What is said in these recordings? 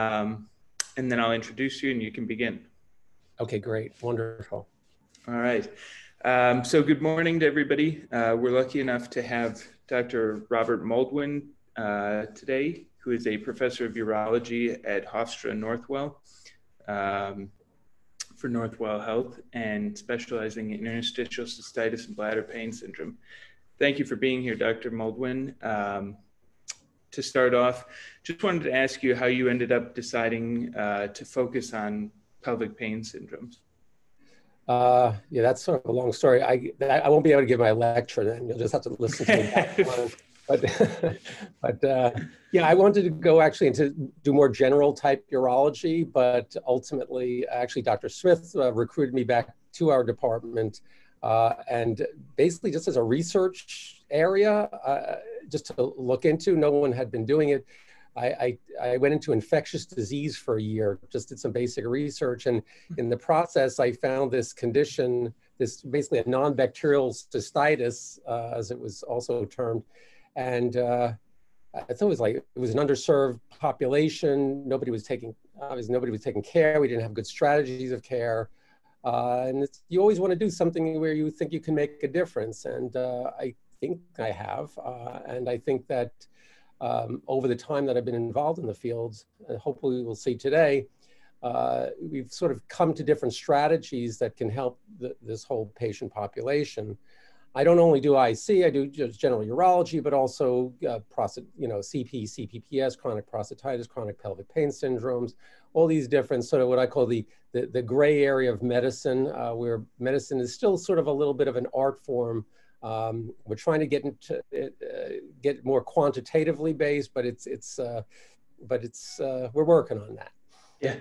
um, and then I'll introduce you and you can begin. Okay, great. Wonderful. All right. Um, so good morning to everybody. Uh, we're lucky enough to have Dr. Robert Moldwin uh, today, who is a professor of urology at Hofstra Northwell um, for Northwell Health and specializing in interstitial cystitis and bladder pain syndrome. Thank you for being here, Dr. Moldwin. Um, to start off, just wanted to ask you how you ended up deciding uh, to focus on pelvic pain syndromes. Uh, yeah, that's sort of a long story. I I won't be able to give my lecture then. You'll just have to listen to me. but but uh, yeah, I wanted to go actually into do more general type urology, but ultimately, actually, Dr. Smith uh, recruited me back to our department, uh, and basically just as a research area, uh, just to look into. No one had been doing it. I, I, I, went into infectious disease for a year, just did some basic research. And in the process, I found this condition, this basically a non-bacterial cystitis, uh, as it was also termed. And uh, I thought it was like, it was an underserved population. Nobody was taking, obviously nobody was taking care. We didn't have good strategies of care. Uh, and you always want to do something where you think you can make a difference. And uh, I think I have. Uh, and I think that um, over the time that I've been involved in the fields, and hopefully we'll see today, uh, we've sort of come to different strategies that can help the, this whole patient population. I don't only do IC, I do just general urology, but also uh, prostate, you know, CP, CPPS, chronic prostatitis, chronic pelvic pain syndromes, all these different sort of what I call the, the, the gray area of medicine, uh, where medicine is still sort of a little bit of an art form um, we're trying to get into uh, get more quantitatively based, but it's it's uh, but it's uh, we're working on that. Yeah.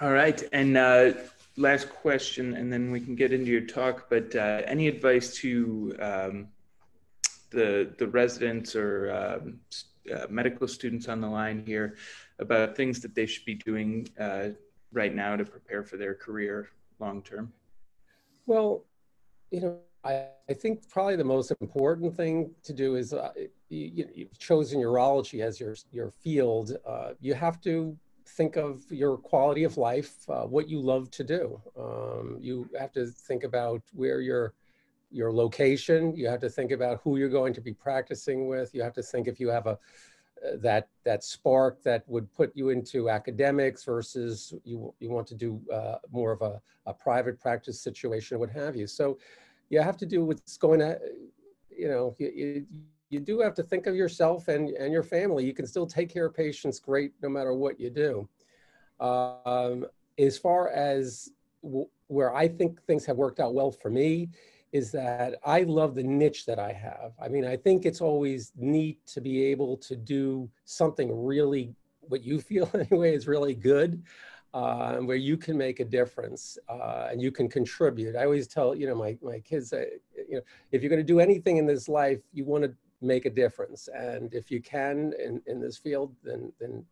All right, and uh, last question, and then we can get into your talk. But uh, any advice to um, the the residents or um, medical students on the line here about things that they should be doing right now to prepare for their career long term? Well, you know, I, I think probably the most important thing to do is uh, you, have chosen urology as your, your field. Uh, you have to think of your quality of life, uh, what you love to do. Um, you have to think about where your your location. You have to think about who you're going to be practicing with. You have to think if you have a uh, that that spark that would put you into academics versus you you want to do uh, more of a, a private practice situation, or what have you. So you have to do what's going to, you know, you, you, you do have to think of yourself and, and your family. You can still take care of patients great no matter what you do. Um, as far as where I think things have worked out well for me is that I love the niche that I have. I mean, I think it's always neat to be able to do something really, what you feel anyway is really good uh, where you can make a difference uh, and you can contribute. I always tell you know my my kids, uh, you know, if you're going to do anything in this life, you want to make a difference, and if you can in in this field, then then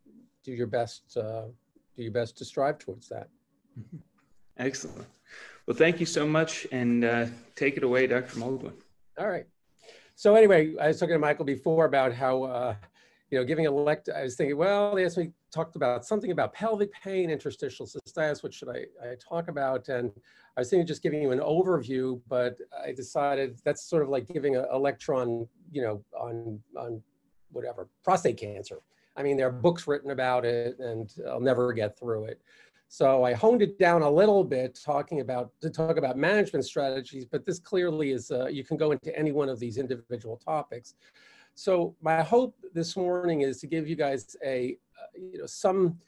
do your best. Uh, do your best to strive towards that. Mm-hmm. Excellent. Well, thank you so much, and uh, take it away, Dr. Moldwin. All right. So anyway, I was talking to Michael before about how uh, you know, giving a lecture, I was thinking, well, they asked me, talked about something about pelvic pain, interstitial cystitis, what should I, I talk about? And I was thinking just giving you an overview, but I decided that's sort of like giving a, lecture you know, on, on whatever, prostate cancer. I mean, there are books written about it and I'll never get through it. So I honed it down a little bit, talking about to talk about management strategies. But this clearly is uh, you can go into any one of these individual topics. So my hope this morning is to give you guys a, uh, you know, some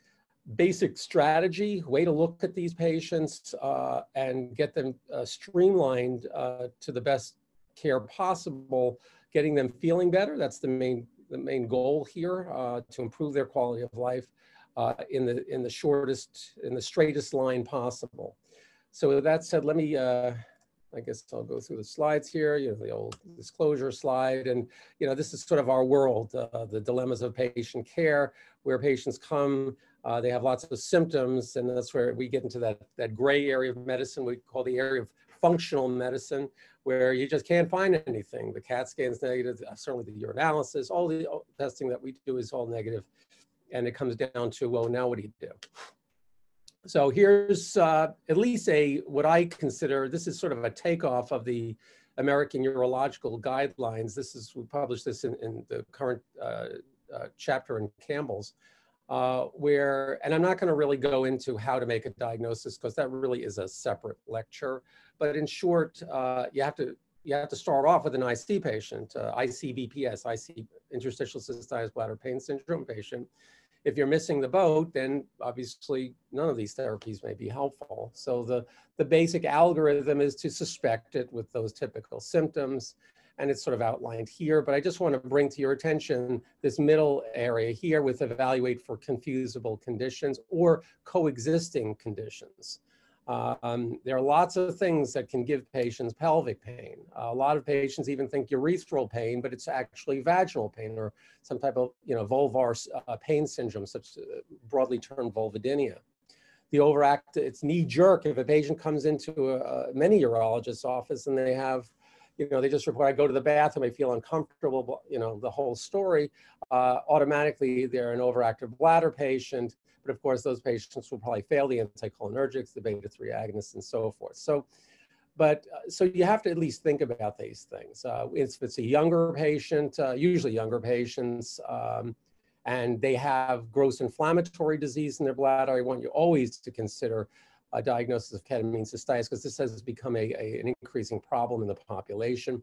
basic strategy, way to look at these patients uh, and get them uh, streamlined uh, to the best care possible, getting them feeling better. That's the main, the main goal here uh, to improve their quality of life uh, in, the, in the shortest, in the straightest line possible. So with that said, let me I guess I'll go through the slides here, you know, the old disclosure slide. And, you know, this is sort of our world, uh, the dilemmas of patient care, where patients come, uh, they have lots of symptoms, and that's where we get into that, that gray area of medicine we call the area of functional medicine, where you just can't find anything. The CAT scan's negative, uh, certainly the urinalysis, all the testing that we do is all negative. And it comes down to, well, now what do you do? So here's uh, at least a, what I consider, this is sort of a takeoff of the American Urological Guidelines. This is, we published this in, in the current uh, uh, chapter in Campbell's, uh, where, and I'm not going to really go into how to make a diagnosis because that really is a separate lecture. But in short, uh, you have to you have to start off with an IC patient, uh, ICBPS, IC interstitial cystitis bladder pain syndrome patient. If you're missing the boat, then obviously none of these therapies may be helpful. So the, the basic algorithm is to suspect it with those typical symptoms and it's sort of outlined here, but I just want to bring to your attention this middle area here with evaluate for confusable conditions or coexisting conditions. Um, there are lots of things that can give patients pelvic pain. Uh, a lot of patients even think urethral pain, but it's actually vaginal pain or some type of you know vulvar uh, pain syndrome, such uh, broadly termed vulvodynia. The overact, it's knee jerk if a patient comes into a, a many urologists' office and they have you know, they just report, I go to the bathroom, I feel uncomfortable, you know, the whole story. Uh, automatically, they're an overactive bladder patient. But of course, those patients will probably fail the anticholinergics, the beta 3 agonists, and so forth. So, but uh, so you have to at least think about these things. Uh, if it's a younger patient, uh, usually younger patients, um, and they have gross inflammatory disease in their bladder, I want you always to consider a diagnosis of ketamine cystitis because this has become a, a, an increasing problem in the population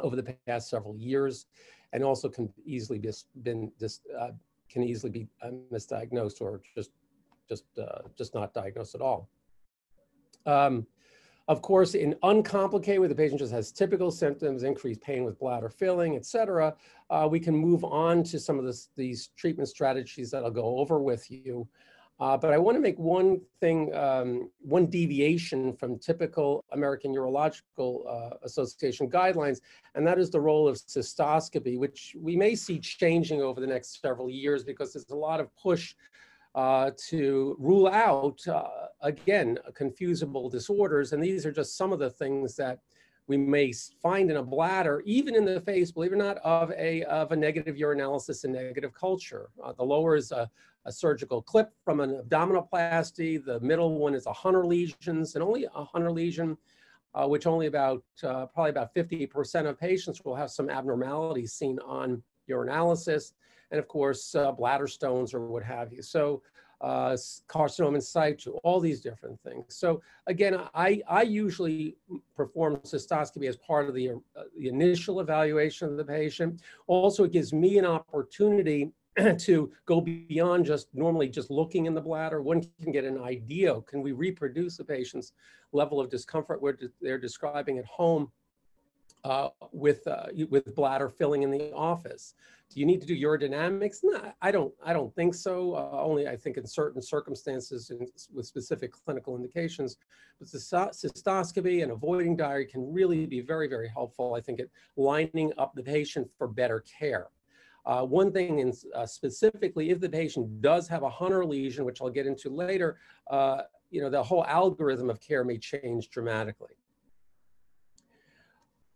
over the past several years and also can easily be been just uh, can easily be uh, misdiagnosed or just just uh, just not diagnosed at all. Um, of course, in uncomplicated, where the patient just has typical symptoms, increased pain with bladder filling, et cetera, uh, we can move on to some of this, these treatment strategies that I'll go over with you. Uh, but I want to make one thing, um, one deviation from typical American Urological uh, Association guidelines, and that is the role of cystoscopy, which we may see changing over the next several years because there's a lot of push uh, to rule out, uh, again, confusable disorders. And these are just some of the things that we may find in a bladder, even in the face, believe it or not, of a, of a negative urinalysis and negative culture. Uh, the lower is a, a, surgical clip from an abdominoplasty. The middle one is a Hunter lesions, and only a Hunter lesion, uh, which only about, uh, probably about 50% of patients will have some abnormalities seen on urinalysis. And of course, uh, bladder stones or what have you. So uh, carcinoma in situ, all these different things. So again, I, I usually perform cystoscopy as part of the, uh, the initial evaluation of the patient. Also, it gives me an opportunity to go beyond just normally just looking in the bladder. One can get an idea, can we reproduce the patient's level of discomfort where they're describing at home uh, with uh, with bladder filling in the office. Do you need to do urodynamics? No, I don't. I don't think so. Uh, only I think in certain circumstances and with specific clinical indications. But the cystoscopy and avoiding diarrhea can really be very, very helpful. I think at lining up the patient for better care. Uh, one thing in, uh, specifically, if the patient does have a Hunter lesion, which I'll get into later, uh, you know, the whole algorithm of care may change dramatically.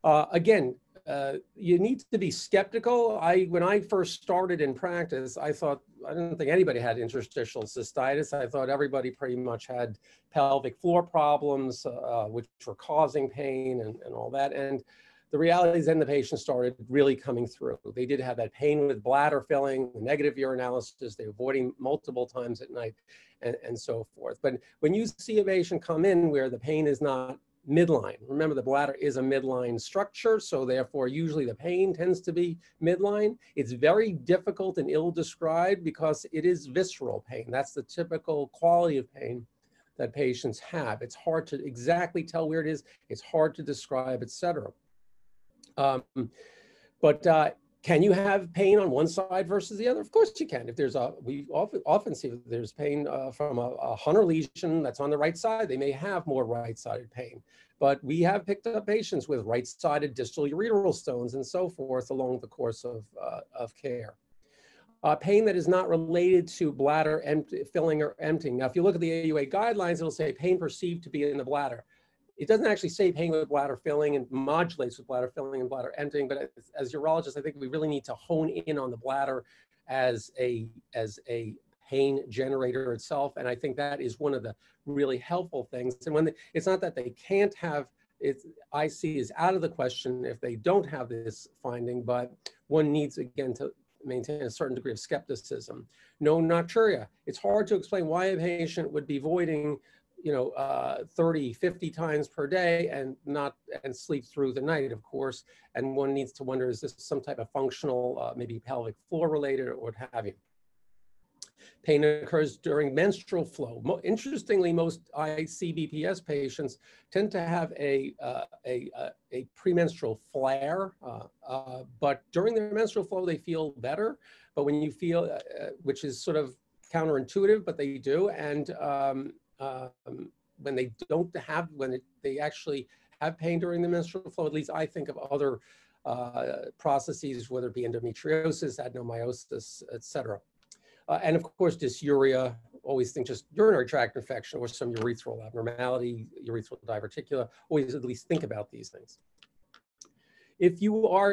Uh, again, uh, you need to be skeptical. I, when I first started in practice, I thought I didn't think anybody had interstitial cystitis. I thought everybody pretty much had pelvic floor problems, uh, which were causing pain and, and all that. And the reality is then the patient started really coming through. They did have that pain with bladder filling, negative urinalysis, they're avoiding multiple times at night, and, and so forth. But when you see a patient come in where the pain is not midline. Remember, the bladder is a midline structure, so therefore, usually the pain tends to be midline. It's very difficult and ill described because it is visceral pain. That's the typical quality of pain that patients have. It's hard to exactly tell where it is, it's hard to describe, etc. Um, but uh, can you have pain on one side versus the other? Of course you can. If there's a, we often, often see there's pain uh, from a, a, Hunter lesion that's on the right side, they may have more right-sided pain. But we have picked up patients with right-sided distal ureteral stones and so forth along the course of, uh, of care. Uh, pain that is not related to bladder empty, filling or emptying. Now, if you look at the AUA guidelines, it'll say pain perceived to be in the bladder it doesn't actually say pain with bladder filling and modulates with bladder filling and bladder emptying, but as, as urologists, I think we really need to hone in on the bladder as a as a pain generator itself. And I think that is one of the really helpful things. And when it's not that they can't have it's IC is out of the question if they don't have this finding, but one needs again to maintain a certain degree of skepticism. No nocturia. It's hard to explain why a patient would be voiding, you know, uh, 30, 50 times per day and not and sleep through the night, of course. And one needs to wonder, is this some type of functional, uh, maybe pelvic floor related or what have you? Pain occurs during menstrual flow. Mo interestingly, most ICBPS patients tend to have a, uh, a, a, a, premenstrual flare, uh, uh, but during their menstrual flow, they feel better. But when you feel, uh, uh, which is sort of counterintuitive, but they do. And um, um, when they don't have, when it, they actually have pain during the menstrual flow, at least I think of other uh, processes, whether it be endometriosis, adenomyosis, et cetera. Uh, and of course, dysuria, always think just urinary tract infection or some urethral abnormality, urethral diverticula, always at least think about these things. If you are,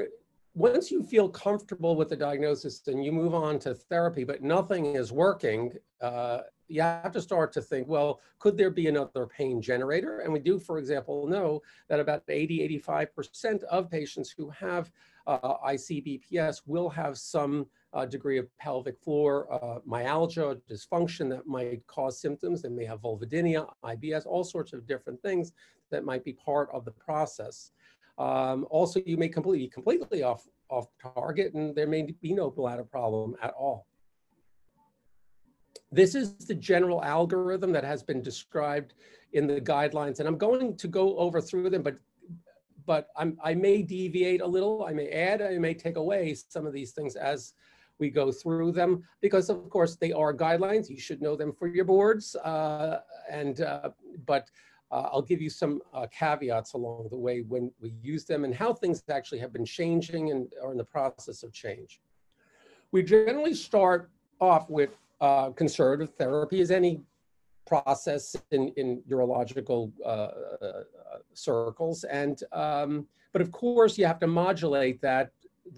once you feel comfortable with the diagnosis and you move on to therapy, but nothing is working, uh, you have to start to think, well, could there be another pain generator? And we do, for example, know that about 80, 85% of patients who have uh, ICBPS will have some uh, degree of pelvic floor uh, myalgia, dysfunction that might cause symptoms. They may have vulvodynia, IBS, all sorts of different things that might be part of the process. Um, also, you may completely, completely off, off target and there may be no bladder problem at all. This is the general algorithm that has been described in the guidelines, and I'm going to go over through them, but but I'm, I may deviate a little, I may add, I may take away some of these things as we go through them because of course they are guidelines. You should know them for your boards. Uh, and, uh, but uh, I'll give you some uh, caveats along the way when we use them and how things actually have been changing and are in the process of change. We generally start off with uh, conservative therapy is any process in, in urological uh, uh, circles. And, um, but of course you have to modulate that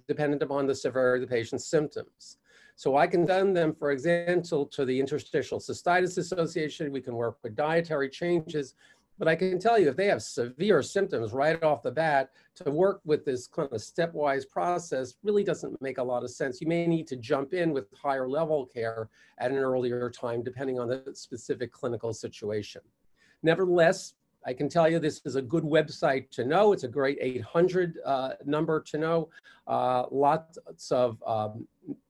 dependent upon the severity of the patient's symptoms. So I can send them, for example, to the Interstitial Cystitis Association. We can work with dietary changes. But I can tell you, if they have severe symptoms right off the bat, to work with this kind of stepwise process really doesn't make a lot of sense. You may need to jump in with higher level care at an earlier time, depending on the specific clinical situation. Nevertheless, I can tell you this is a good website to know. It's a great 800 uh, number to know. Uh, lots of, um,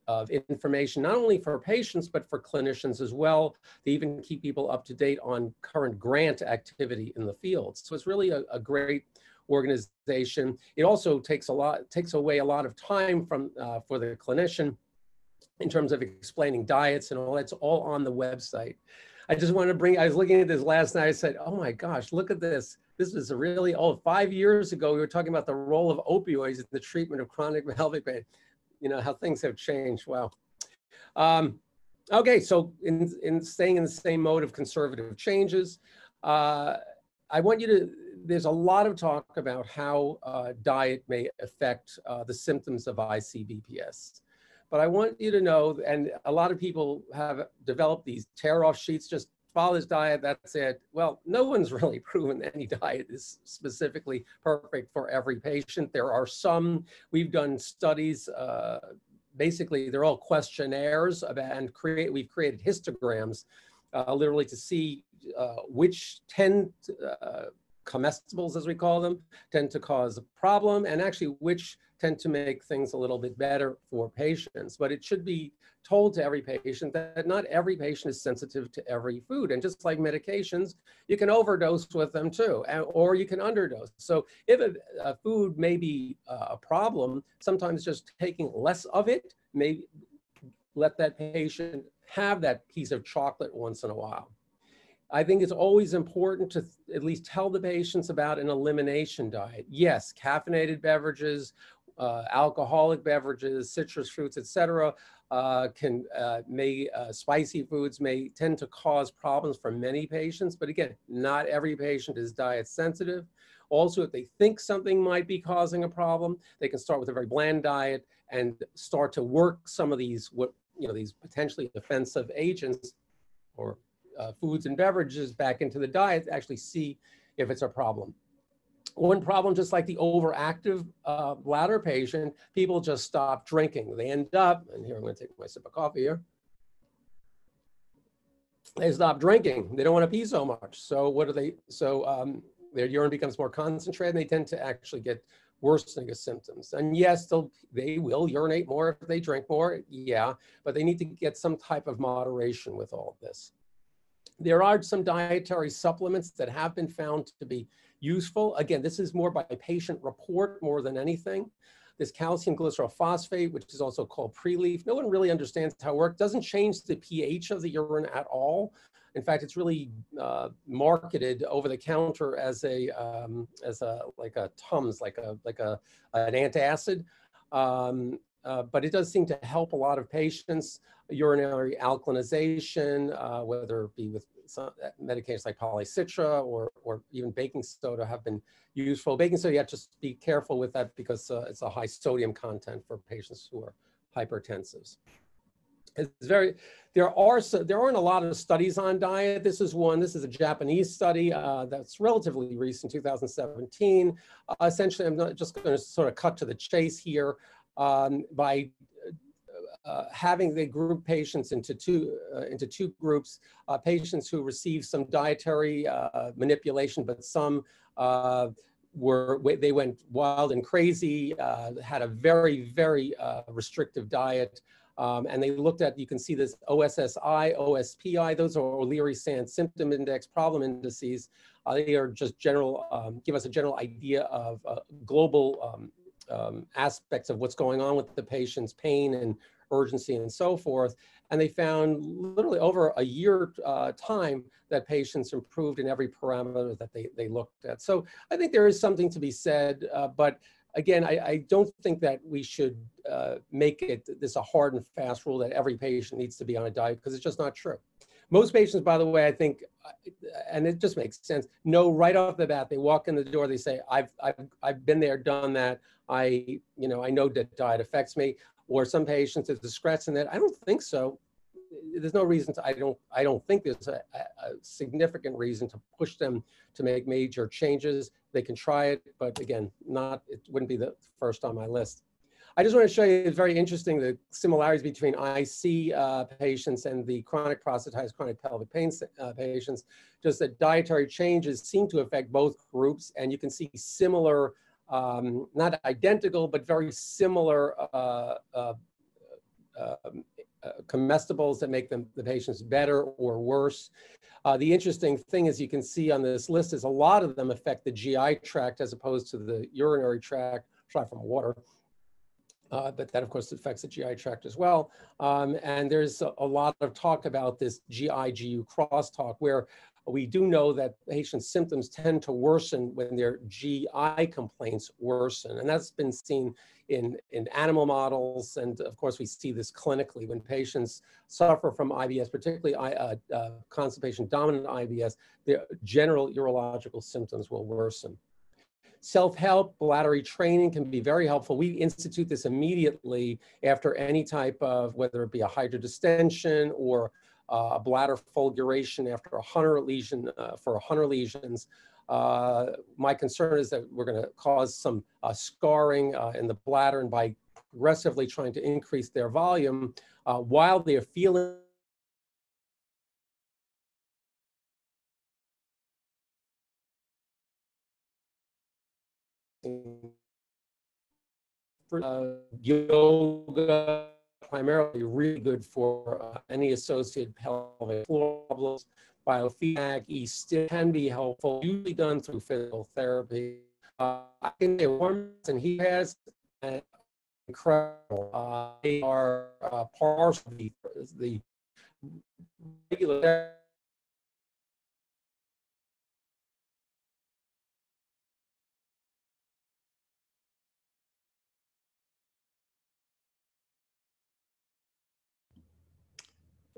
of information, not only for patients, but for clinicians as well. They even keep people up to date on current grant activity in the field. So it's really a, a great organization. It also takes a lot, takes away a lot of time from, uh, for the clinician in terms of explaining diets and all that's all on the website. I just wanted to bring, I was looking at this last night. I said, oh my gosh, look at this. This is really, old. Five years ago, we were talking about the role of opioids in the treatment of chronic pelvic pain. You know, how things have changed. Wow. Um, okay, so in, in staying in the same mode of conservative changes, uh, I want you to, there's a lot of talk about how uh, diet may affect uh, the symptoms of ICBPS. But I want you to know, and a lot of people have developed these tear off sheets, just follow this diet, that's it. Well, no one's really proven any diet is specifically perfect for every patient. There are some, we've done studies, uh, basically they're all questionnaires about, and create, we've created histograms uh, literally to see uh, which 10 uh, comestibles, as we call them, tend to cause a problem, and actually which tend to make things a little bit better for patients. But it should be told to every patient that not every patient is sensitive to every food. And just like medications, you can overdose with them too, or you can underdose. So if a, a food may be uh, a problem, sometimes just taking less of it may let that patient have that piece of chocolate once in a while. I think it's always important to at least tell the patients about an elimination diet. Yes, caffeinated beverages, uh, alcoholic beverages, citrus fruits, etc., uh, can uh, may uh, spicy foods may tend to cause problems for many patients. But again, not every patient is diet sensitive. Also, if they think something might be causing a problem, they can start with a very bland diet and start to work some of these what you know these potentially offensive agents or uh, foods and beverages back into the diet actually see if it's a problem. One problem, just like the overactive uh, bladder patient, people just stop drinking. They end up, and here I'm going to take my sip of coffee here. They stop drinking. They don't want to pee so much. So what do they? So um, their urine becomes more concentrated. and They tend to actually get worsening of symptoms. And yes, they'll, they will urinate more if they drink more. Yeah, but they need to get some type of moderation with all of this. There are some dietary supplements that have been found to be useful. Again, this is more by patient report more than anything. This calcium glycerophosphate, which is also called Prelief, no one really understands how it works. Doesn't change the pH of the urine at all. In fact, it's really uh, marketed over the counter as a um, as a like a Tums, like a like a an antacid. Um, uh, but it does seem to help a lot of patients. Urinary alkalinization, uh, whether it be with some uh, medications like polycitra or, or even baking soda have been useful. Baking soda, you have to be careful with that because uh, it's a high sodium content for patients who are hypertensives. It's very, there are, there aren't a lot of studies on diet. This is one, this is a Japanese study uh, that's relatively recent, 2017. Uh, essentially, I'm not just gonna sort of cut to the chase here um, by uh, having the group patients into two uh, into two groups, uh, patients who received some dietary uh, manipulation, but some uh, were they went wild and crazy, uh, had a very very restrictive diet. Um, and they looked at, you can see this OSSI, OSPI, those are O'Leary-Sant symptom index problem indices. they are just general, um, give us a general idea of global um, um, aspects of what's going on with the patient's pain and urgency and so forth. And they found literally over a year uh, time that patients improved in every parameter that they, they looked at. So I think there is something to be said, uh, but again, I, I, don't think that we should uh, make it this a hard and fast rule that every patient needs to be on a diet because it's just not true. Most patients, by the way, I think, and it just makes sense, know right off the bat, they walk in the door, they say, I've, I've, I've been there, done that. I, you know, I know that diet affects me. Or some patients, it's discretion in that. I don't think so. There's no reason to, I don't, I don't think there's a, a significant reason to push them to make major changes. They can try it, but again, not, it wouldn't be the first on my list. I just want to show you, it's very interesting, the similarities between IC uh, patients and the chronic prostatitis, chronic pelvic pain uh, patients, just that dietary changes seem to affect both groups. And you can see similar, um, not identical, but very similar uh, uh, um, uh comestibles that make them, the patients better or worse. Uh, the interesting thing is you can see on this list is a lot of them affect the GI tract as opposed to the urinary tract, aside from water uh, but that of course affects the GI tract as well. Um, and there's a, a, lot of talk about this GI-GU crosstalk where we do know that patients' symptoms tend to worsen when their GI complaints worsen. And that's been seen in, in animal models. And of course, we see this clinically when patients suffer from IBS, particularly uh, uh, constipation dominant IBS, their general urological symptoms will worsen. Self-help, bladder training can be very helpful. We institute this immediately after any type of, whether it be a hydrodistension or uh, a bladder fulguration after a Hunter lesion, uh, for a Hunter lesions. Uh, my concern is that we're going to cause some uh, scarring uh, in the bladder, and by progressively trying to increase their volume uh, while they're feeling yoga primarily really good for uh, any associated pelvic floor problems. Biofeedback, e-stim can be helpful, usually done through physical therapy. Uh, I can say warmth and he has incredible. Uh, they are uh, partially the regular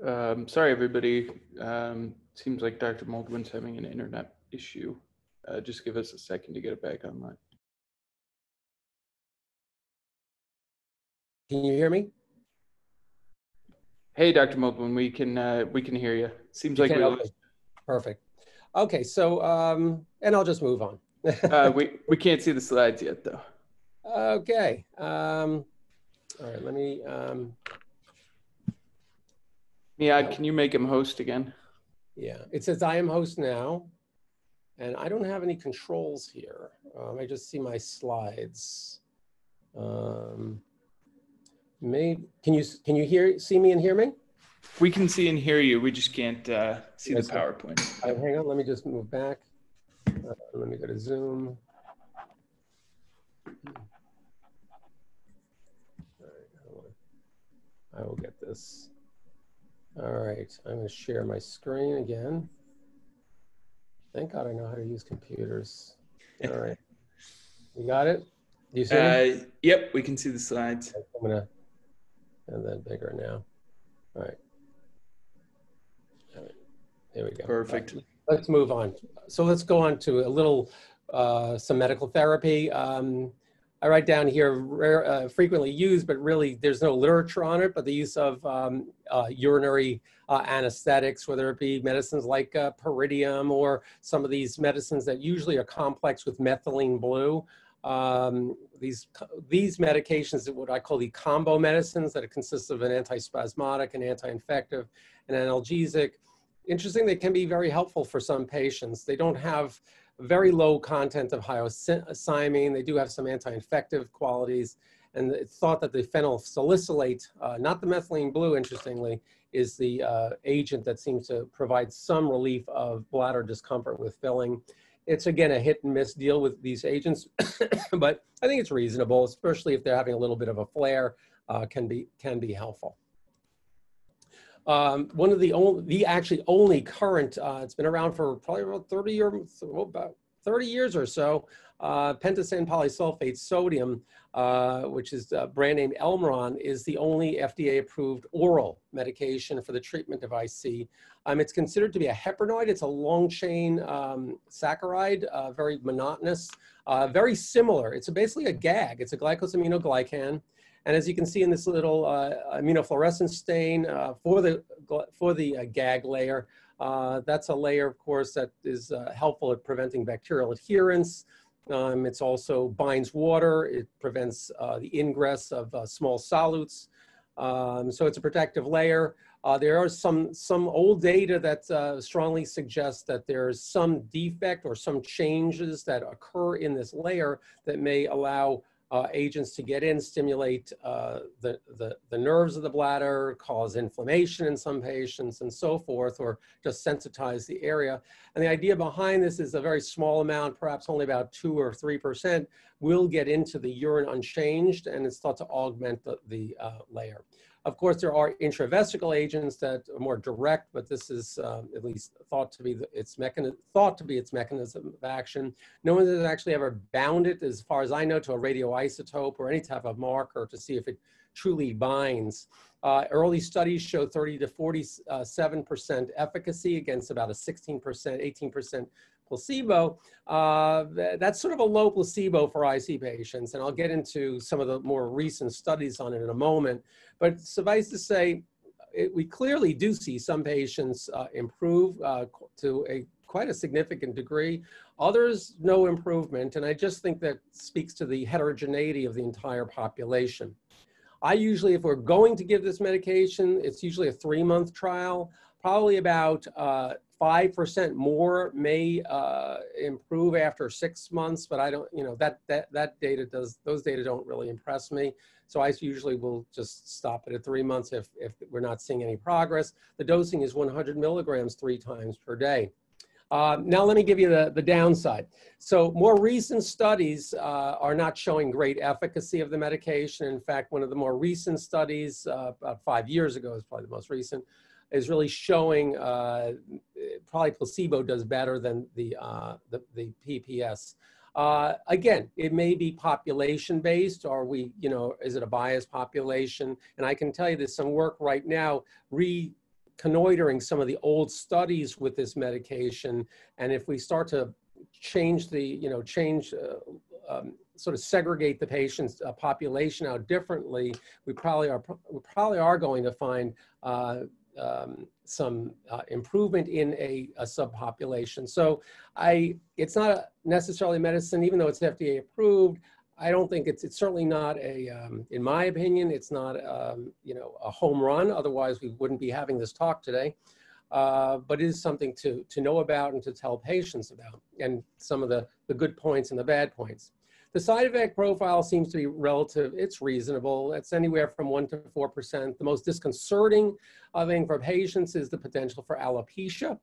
Um, sorry, everybody. Um, seems like Dr. Moldwin's having an internet issue. Uh, just give us a second to get it back online. Can you hear me? Hey, Dr. Moldwin, we can uh, we can hear you. Seems You like we Okay. Perfect. Okay, so, um, and I'll just move on. uh, we we can't see the slides yet though. Okay. Um, all right, let me, um, Niad, can you make him host again? yeah, it says I am host now. And I don't have any controls here. Um, I just see my slides. Um, may, can you, can you hear, see me and hear me? We can see and hear you. We just can't uh, see the Yes, sir. PowerPoint. Uh, hang on, let me just move back. Uh, let me go to Zoom. All right. I will get this. All right, I'm going to share my screen again. Thank God I know how to use computers. All right, you got it? You see? Uh, yep, we can see the slides. I'm gonna, and then bigger now. All right. All right, there we go. Perfect. Let's move on. So let's go on to a little, uh, some medical therapy. Um, I write down here rare, uh, frequently used, but really there's no literature on it, but the use of um, uh, urinary uh, anesthetics, whether it be medicines like uh, Pyridium or some of these medicines that usually are complex with methylene blue. Um, these, these medications, what I call the combo medicines that consist of an antispasmodic, an anti-infective, an analgesic. Interesting, they can be very helpful for some patients. They don't have very low content of hyoscyamine. They do have some anti-infective qualities. And it's thought that the phenyl salicylate, uh, not the methylene blue, interestingly, is the uh, agent that seems to provide some relief of bladder discomfort with filling. It's again a hit and miss deal with these agents, but I think it's reasonable, especially if they're having a little bit of a flare, uh, can be can be helpful. Um, one of the only, the actually only current, uh, it's been around for probably about 30 or about 30 years or so, uh, pentosan polysulfate sodium, uh, which is a brand name Elmiron, is the only FDA approved oral medication for the treatment of IC. Um, it's considered to be a heparinoid. It's a long chain um, saccharide, uh, very monotonous, uh, very similar. It's basically a GAG. It's a glycosaminoglycan. And as you can see in this little uh, immunofluorescence stain uh, for the, for the uh, GAG layer, uh, that's a layer, of course, that is uh, helpful at preventing bacterial adherence. Um, it's also binds water. It prevents uh, the ingress of small solutes. Um, so it's a protective layer. there are some, some old data that strongly suggests that there's some defect or some changes that occur in this layer that may allow uh, agents to get in, stimulate uh, the, the, the nerves of the bladder, cause inflammation in some patients and so forth, or just sensitize the area. And the idea behind this is a very small amount, perhaps only about two or 3%, will get into the urine unchanged and it's thought to augment the, the uh, layer. Of course, there are intravesical agents that are more direct, but this is um, at least thought to be the, its mechanism, thought to be its mechanism of action. No one has actually ever bound it, as far as I know, to a radioisotope or any type of marker to see if it truly binds. Uh, early studies show 30 to 47% efficacy against about a 16%, 18% placebo, uh, that's sort of a low placebo for IC patients. And I'll get into some of the more recent studies on it in a moment. But suffice to say, it, we clearly do see some patients uh, improve uh, to a quite a significant degree. Others, no improvement. And I just think that speaks to the heterogeneity of the entire population. I usually, if we're going to give this medication, it's usually a three month trial. Probably about uh, 5% more may uh, improve after six months, but I don't, you know, that, that, that data does, those data don't really impress me. So I usually will just stop it at three months if, if we're not seeing any progress. The dosing is 100 milligrams three times per day. Uh, now let me give you the, the downside. So more recent studies uh, are not showing great efficacy of the medication. In fact, one of the more recent studies, uh, about five years ago is probably the most recent, is really showing uh, probably placebo does better than the, uh, the, the, PPS. Uh, again, it may be population based or we, you know, is it a biased population? And I can tell you there's some work right now reconnoitering some of the old studies with this medication. And if we start to change the, you know, change, uh, um, sort of segregate the patient's uh, population out differently, we probably are, we probably are going to find uh, um, some uh, improvement in a, a, subpopulation. So I, it's not necessarily medicine, even though it's FDA approved. I don't think it's, it's certainly not a, um, in my opinion, it's not, um, you know, a home run. Otherwise we wouldn't be having this talk today. Uh, but it is something to, to know about and to tell patients about and some of the, the good points and the bad points. The side effect profile seems to be relative, it's reasonable. It's anywhere from 1% to 4%. The most disconcerting thing for patients is the potential for alopecia.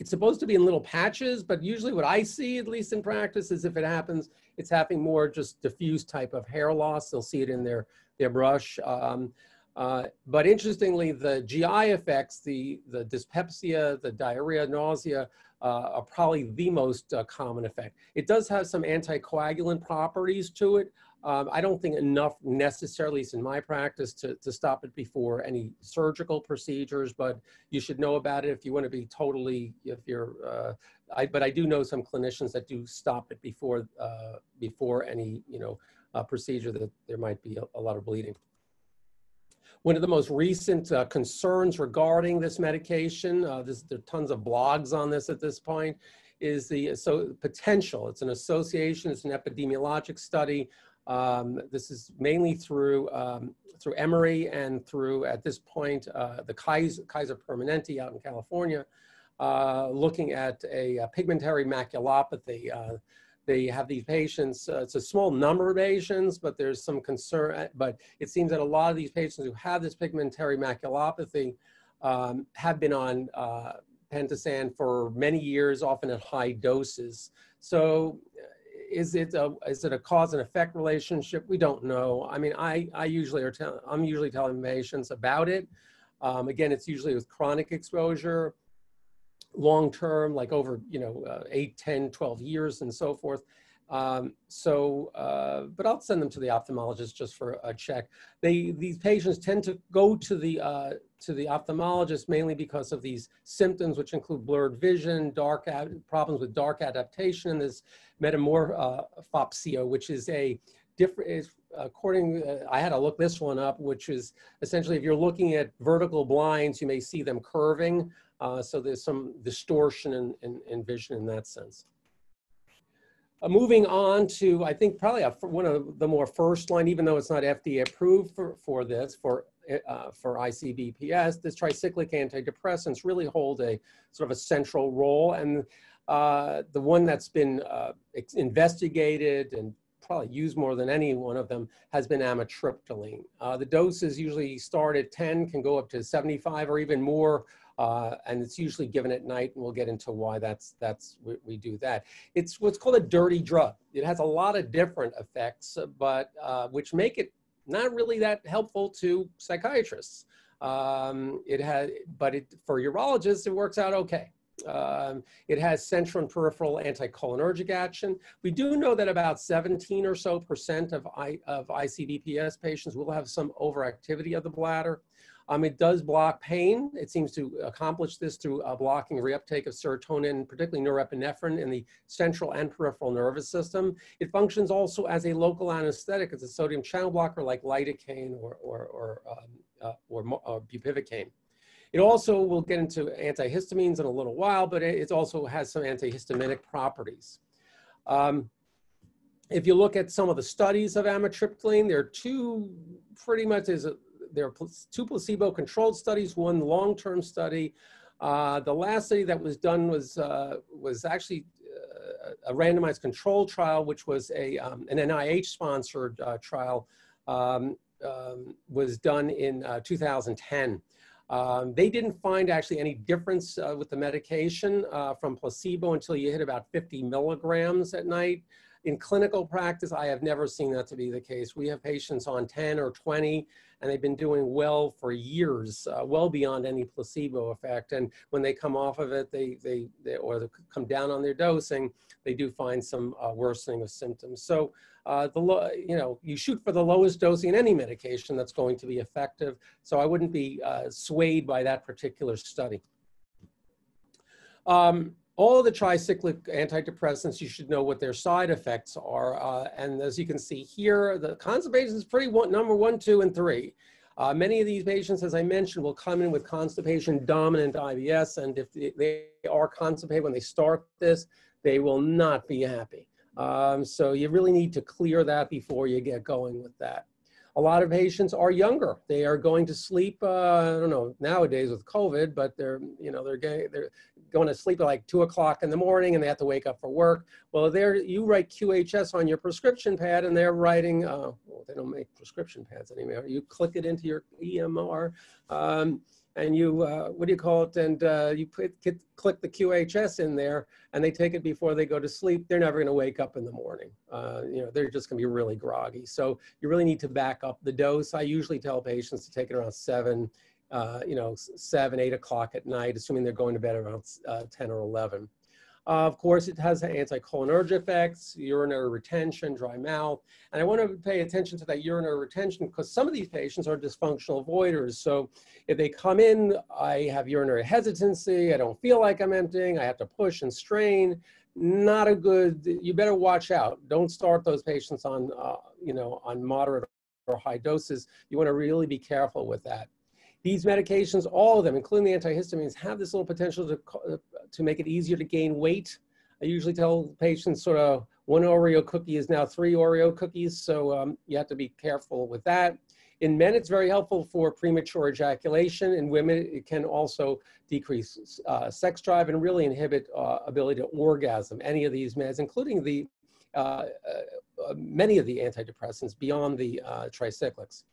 It's supposed to be in little patches, but usually what I see, at least in practice, is if it happens, it's having more just diffuse type of hair loss. They'll see it in their, their brush. Um, uh, but interestingly, the GI effects, the, the dyspepsia, the diarrhea, nausea, uh, are probably the most uh, common effect. It does have some anticoagulant properties to it. Um, I don't think enough necessarily in my practice to, to stop it before any surgical procedures, but you should know about it if you want to be totally, if you're, uh, I, but I do know some clinicians that do stop it before, uh, before any, you know, uh, procedure that there might be a, a lot of bleeding. One of the most recent uh, concerns regarding this medication, uh, this, there are tons of blogs on this at this point, is the so potential. It's an association, it's an epidemiologic study. Um, this is mainly through um, through Emory and through, at this point, uh, the Kaiser, Kaiser Permanente out in California, uh, looking at a, a pigmentary maculopathy. They have these patients, uh, it's a small number of patients, but there's some concern, uh, but it seems that a lot of these patients who have this pigmentary maculopathy um, have been on uh, pentosan for many years, often at high doses. So uh, is it a, is it a cause and effect relationship? We don't know. I mean, I, I usually are I'm usually telling patients about it. Um, again, it's usually with chronic exposure long term, like over, you know, uh, 8, 10, 12 years and so forth. Um, so, uh, but I'll send them to the ophthalmologist just for a check. They, these patients tend to go to the, uh, to the ophthalmologist mainly because of these symptoms, which include blurred vision, dark problems with dark adaptation, and this metamorphopsia, uh, which is a different, according, uh, I had to look this one up, which is essentially if you're looking at vertical blinds, you may see them curving. Uh, so there's some distortion in, in, in vision in that sense. Uh, moving on to, I think probably a, one of the more first line, even though it's not FDA approved for, for this, for, uh, for ICBPS, this tricyclic antidepressants really hold a sort of a central role. And uh, the one that's been uh, investigated and probably used more than any one of them has been amitriptyline. Uh, the doses usually start at 10, can go up to 75 or even more uh, and it's usually given at night, and we'll get into why that's that's we, we, do that. It's what's called a dirty drug. It has a lot of different effects, but uh, which make it not really that helpful to psychiatrists. Um, it has, but it, for urologists, it works out okay. Um, it has central and peripheral anticholinergic action. We do know that about 17 or so percent of, I, of ICBPS patients will have some overactivity of the bladder. Um, it does block pain. It seems to accomplish this through uh, blocking reuptake of serotonin, particularly norepinephrine in the central and peripheral nervous system. It functions also as a local anesthetic. It's a sodium channel blocker like lidocaine or, or, or, um, uh, or, or bupivacaine. It also will get into antihistamines in a little while, but it also has some antihistaminic properties. Um, if you look at some of the studies of amitriptyline, there are two pretty much is there are two placebo-controlled studies, one long-term study. Uh, the last study that was done was uh, was actually uh, a randomized control trial, which was a um, an NIH-sponsored uh, trial, um, um, was done in uh, 2010. Um, they didn't find actually any difference uh, with the medication uh, from placebo until you hit about 50 milligrams at night. In clinical practice, I have never seen that to be the case. We have patients on 10 or 20, and they've been doing well for years, uh, well beyond any placebo effect. And when they come off of it, they, they, they or they come down on their dosing, they do find some uh, worsening of symptoms. So uh, the you know you shoot for the lowest dosing in any medication that's going to be effective. So I wouldn't be uh, swayed by that particular study. Um, all the tricyclic antidepressants, you should know what their side effects are. Uh, and as you can see here, the constipation is pretty one, number one, two, and three. Uh, many of these patients, as I mentioned, will come in with constipation dominant IBS. And if they are constipated when they start this, they will not be happy. Um, so you really need to clear that before you get going with that. A lot of patients are younger. They are going to sleep. Uh, I don't know nowadays with COVID, but they're you know they're getting they're going to sleep at like two o'clock in the morning, and they have to wake up for work. Well, there you write QHS on your prescription pad, and they're writing. Uh, well, they don't make prescription pads anymore. You click it into your EMR. Um, and you, uh, what do you call it? And uh, you put, click the QHS in there and they take it before they go to sleep. They're never going to wake up in the morning. Uh, you know, they're just going to be really groggy. So you really need to back up the dose. I usually tell patients to take it around seven, uh, you know, seven, eight o'clock at night, assuming they're going to bed around uh, 10 or 11. Uh, of course, it has anticholinergic effects, urinary retention, dry mouth. And I want to pay attention to that urinary retention because some of these patients are dysfunctional avoiders. So if they come in, I have urinary hesitancy, I don't feel like I'm emptying, I have to push and strain. Not a good, you better watch out. Don't start those patients on, uh, you know, on moderate or high doses. You want to really be careful with that. These medications, all of them, including the antihistamines, have this little potential to, to make it easier to gain weight. I usually tell patients sort of one Oreo cookie is now three Oreo cookies, so um, you have to be careful with that. In men, it's very helpful for premature ejaculation. In women, it can also decrease uh, sex drive and really inhibit uh, ability to orgasm. Any of these meds, including the uh, uh, uh many of the antidepressants beyond the uh, tricyclics.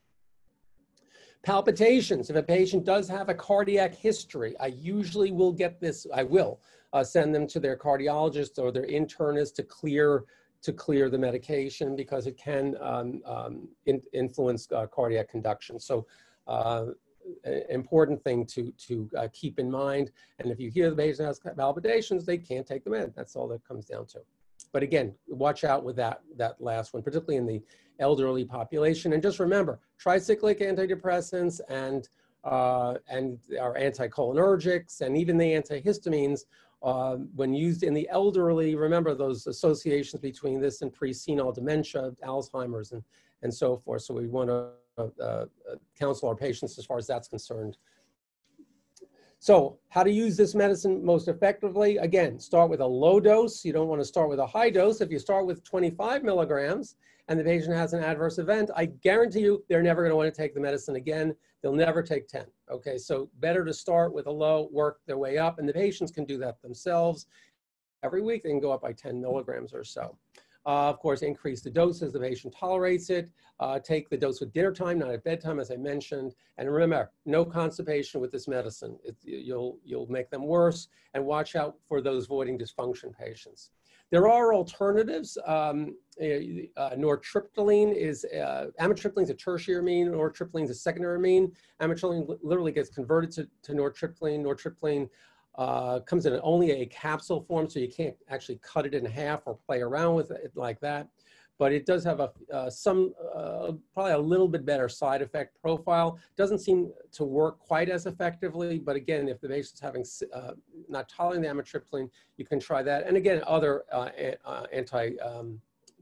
Palpitations, if a patient does have a cardiac history, I usually will get this, I will uh, send them to their cardiologist or their internist to clear to clear the medication because it can um, um, in, influence uh, cardiac conduction. So uh, important thing to, to uh, keep in mind. And if you hear the patient has palpitations, they can't take the med. That's all that comes down to. But again, watch out with that, that last one, particularly in the elderly population. And just remember, tricyclic antidepressants and, uh, and our anticholinergics and even the antihistamines, uh, when used in the elderly, remember those associations between this and pre-senile dementia, Alzheimer's, and, and so forth. So we want to uh, uh, counsel our patients as far as that's concerned. So how to use this medicine most effectively? Again, start with a low dose. You don't want to start with a high dose. If you start with 25 milligrams and the patient has an adverse event, I guarantee you they're never going to want to take the medicine again. They'll never take 10. Okay, so better to start with a low, work their way up, and the patients can do that themselves. Every week they can go up by 10 milligrams or so. Uh, of course, increase the dose as the patient tolerates it. Uh, take the dose with dinner time, not at bedtime, as I mentioned. And remember, no constipation with this medicine. It, you'll, you'll make them worse. And watch out for those voiding dysfunction patients. There are alternatives. Um, uh, nortriptyline is, uh, amitriptyline is a tertiary amine, nortriptyline is a secondary amine. Amitriptyline literally gets converted to, to nortriptyline. Nortriptyline uh, comes in only a capsule form, so you can't actually cut it in half or play around with it like that. But it does have a uh, some uh, probably a little bit better side effect profile. Doesn't seem to work quite as effectively, but again, if the patient's having uh, not tolerating the amitriptyline, you can try that. And again, other uh, uh, anti um,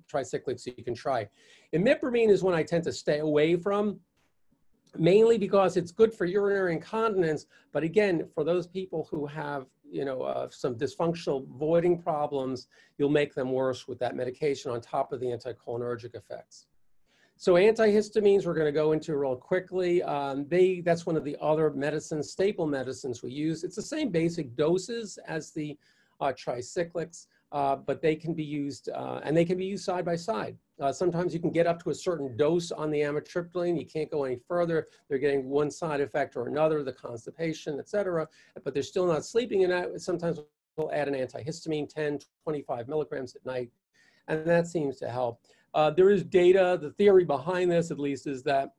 tricyclics you can try. Imipramine is one I tend to stay away from mainly because it's good for urinary incontinence. But again, for those people who have, you know, uh, some dysfunctional voiding problems, you'll make them worse with that medication on top of the anticholinergic effects. So antihistamines, we're going to go into real quickly. Um, they, that's one of the other medicines, staple medicines we use. It's the same basic doses as the uh, tricyclics uh, but they can be used, uh, and they can be used side by side. Uh, sometimes you can get up to a certain dose on the amitriptyline. You can't go any further. They're getting one side effect or another, the constipation, et cetera, but they're still not sleeping. And I sometimes we'll add an antihistamine, 10, 25 milligrams at night, and that seems to help. Uh, there is data, the theory behind this at least is that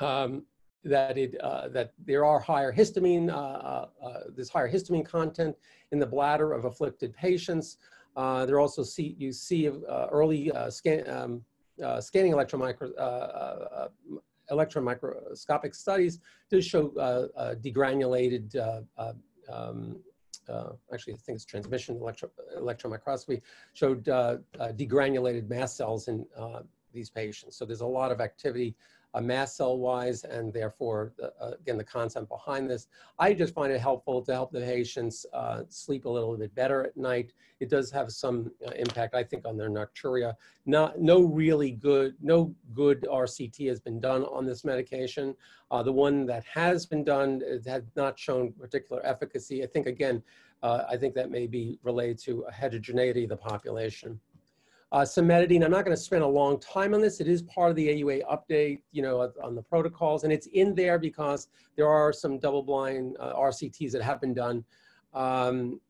um, that it uh, that there are higher histamine, uh, uh, uh, there's higher histamine content in the bladder of afflicted patients. There also see you see early scan, um, scanning electron micro, electron microscopic studies to show degranulated um, uh, actually I think it's transmission electro, electron microscopy, showed uh, uh, degranulated mast cells in these patients. So there's a lot of activity uh, cell wise and therefore uh, again the concept behind this. I just find it helpful to help the patients uh, sleep a little bit better at night. It does have some uh, impact I think on their nocturia. Not no really good no good RCT has been done on this medication. Uh, the one that has been done has not shown particular efficacy. I think again uh, I think that may be related to heterogeneity of the population. Uh, cimetidine, I'm not going to spend a long time on this. It is part of the AUA update, you know, on the protocols, and it's in there because there are some double-blind uh, RCTs that have been done. Um,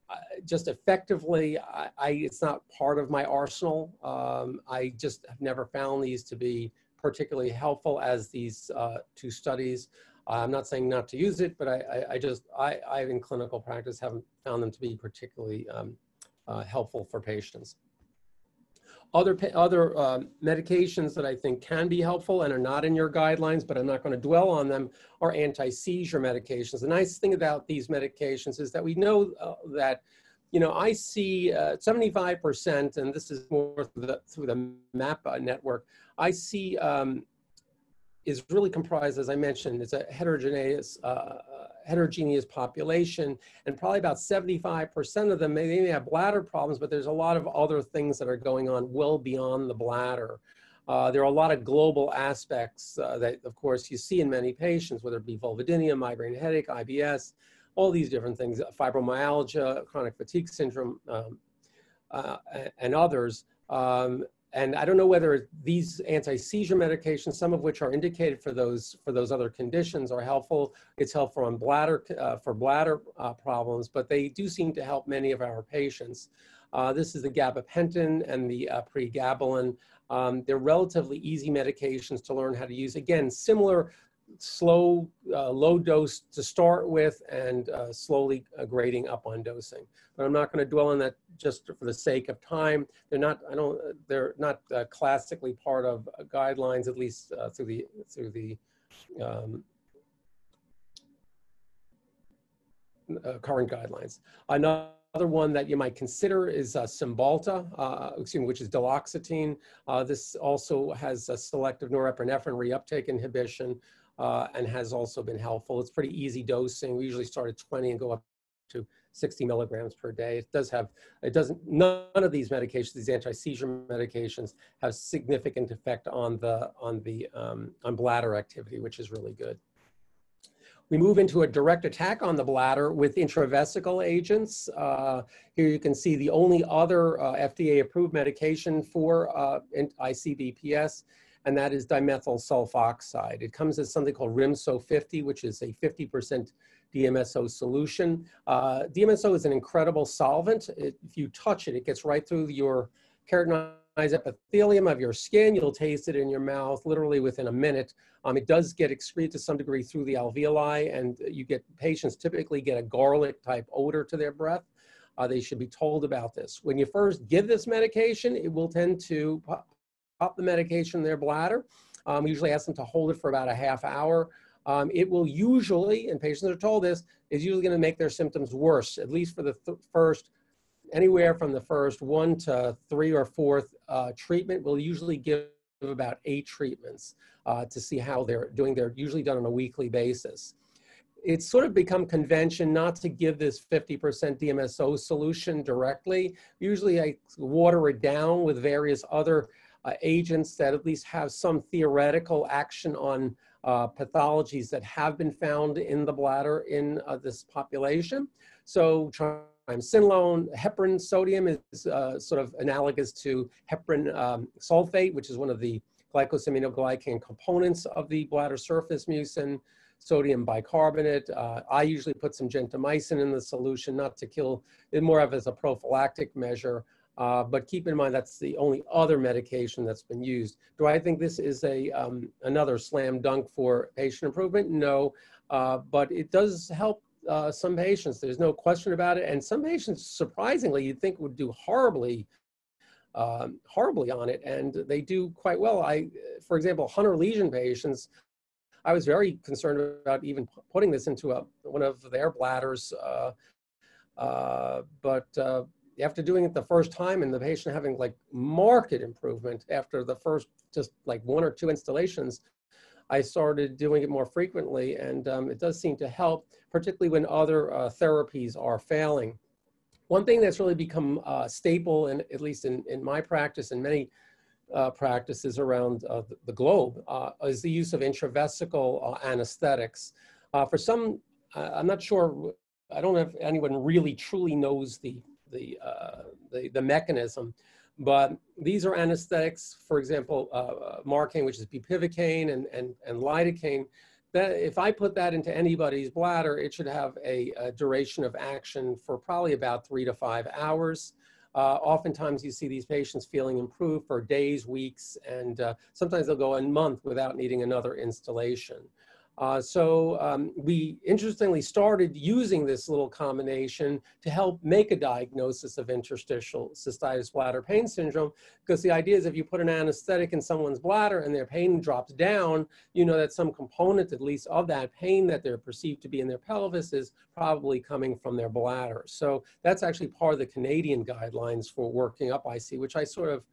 just effectively, I, I, it's not part of my arsenal. Um, I just have never found these to be particularly helpful as these uh, two studies. I'm not saying not to use it, but I, I, I just, I, I, in clinical practice, haven't found them to be particularly um, uh, helpful for patients. Other, other um, medications that I think can be helpful and are not in your guidelines, but I'm not going to dwell on them, are anti-seizure medications. The nice thing about these medications is that we know uh, that, you know, I see 75%, uh, and this is more through the, through the MAPP network, I see um, is really comprised, as I mentioned, it's a heterogeneous, uh, heterogeneous population, and probably about 75% of them may, they may have bladder problems, but there's a lot of other things that are going on well beyond the bladder. Uh, there are a lot of global aspects uh, that, of course, you see in many patients, whether it be vulvodynia, migraine headache, IBS, all these different things, fibromyalgia, chronic fatigue syndrome, um, uh, and others. Um, and I don't know whether these anti-seizure medications, some of which are indicated for those for those other conditions, are helpful. It's helpful on bladder uh, for bladder uh, problems, but they do seem to help many of our patients. Uh, this is the gabapentin and the uh, pregabalin. Um, they're relatively easy medications to learn how to use. Again, similar slow, uh, low dose to start with and uh, slowly uh, grading up on dosing. But I'm not going to dwell on that just for the sake of time. They're not, I don't, they're not uh, classically part of uh, guidelines, at least uh, through the, through the um, current guidelines. Another one that you might consider is uh, Cymbalta, excuse me, which is duloxetine. This also has a selective norepinephrine reuptake inhibition uh, and has also been helpful. It's pretty easy dosing. We usually start at 20 and go up to 60 milligrams per day. It does have, it doesn't, none of these medications, these anti-seizure medications have significant effect on the, on the, um, on bladder activity, which is really good. We move into a direct attack on the bladder with intravesical agents. Uh, here you can see the only other uh, FDA approved medication for uh, ICBPS and that is dimethyl sulfoxide. It comes as something called RIMSO 50, which is a 50% DMSO solution. Uh, DMSO is an incredible solvent. It, if you touch it, it gets right through your keratinized epithelium of your skin. You'll taste it in your mouth literally within a minute. Um, it does get excreted to some degree through the alveoli, and you get patients typically get a garlic type odor to their breath. Uh, they should be told about this. When you first give this medication, it will tend to up the medication in their bladder. Um, we usually ask them to hold it for about a half hour. Um, it will usually, and patients are told this, is usually going to make their symptoms worse, at least for the th first, anywhere from the first one to three or fourth uh, treatment. We'll usually give about eight treatments uh, to see how they're doing. They're usually done on a weekly basis. It's sort of become convention not to give this 50% DMSO solution directly. Usually I water it down with various other uh, agents that at least have some theoretical action on uh, pathologies that have been found in the bladder in uh, this population. So triamcinolone, heparin sodium is uh, sort of analogous to heparin um, sulfate, which is one of the glycosaminoglycan components of the bladder surface mucin sodium bicarbonate. Uh, I usually put some gentamicin in the solution, not to kill, it more of as a prophylactic measure. Uh, but keep in mind that's the only other medication that's been used. Do I think this is a um, another slam dunk for patient improvement? No, uh, but it does help uh, some patients. There's no question about it. And some patients, surprisingly, you'd think would do horribly, um, horribly on it, and they do quite well. I, for example, Hunner lesion patients. I was very concerned about even putting this into a, one of their bladders uh, Uh, but uh, after doing it the first time and the patient having like marked improvement after the first just like one or two instillations, I started doing it more frequently and um, it does seem to help, particularly when other uh, therapies are failing. One thing that's really become uh, staple, in, at least in, in my practice and many uh, practices around uh, the globe, uh, is the use of intravesical uh, anesthetics. for some, I'm not sure, I don't know if anyone really truly knows the the, uh, the, the, mechanism. But these are anesthetics, for example, uh, uh, Marcaine, which is bupivacaine, and, and, and lidocaine. That if I put that into anybody's bladder, it should have a, a duration of action for probably about three to five hours. Uh, oftentimes you see these patients feeling improved for days, weeks, and uh, sometimes they'll go a month without needing another instillation. Uh, so um, we interestingly started using this little combination to help make a diagnosis of interstitial cystitis bladder pain syndrome because the idea is if you put an anesthetic in someone's bladder and their pain drops down, you know that some component at least of that pain that they're perceived to be in their pelvis is probably coming from their bladder. So that's actually part of the Canadian guidelines for working up IC, which I sort of,